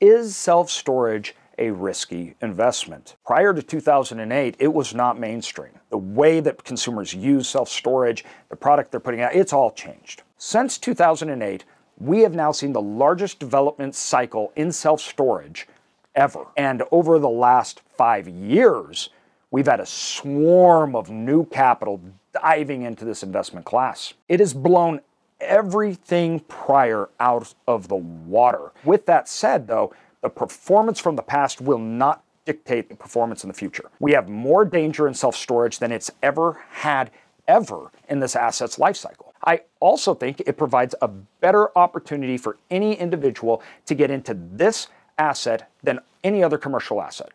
Is self storage a risky investment? Prior to 2008, it was not mainstream. The way that consumers use self storage, the product they're putting out, it's all changed. Since 2008, we have now seen the largest development cycle in self storage ever. And over the last five years, we've had a swarm of new capital diving into this investment class. It has blown everything prior out of the water. With that said, though, the performance from the past will not dictate the performance in the future. We have more danger in self storage than it's ever had ever in this asset's life cycle. I also think it provides a better opportunity for any individual to get into this asset than any other commercial asset.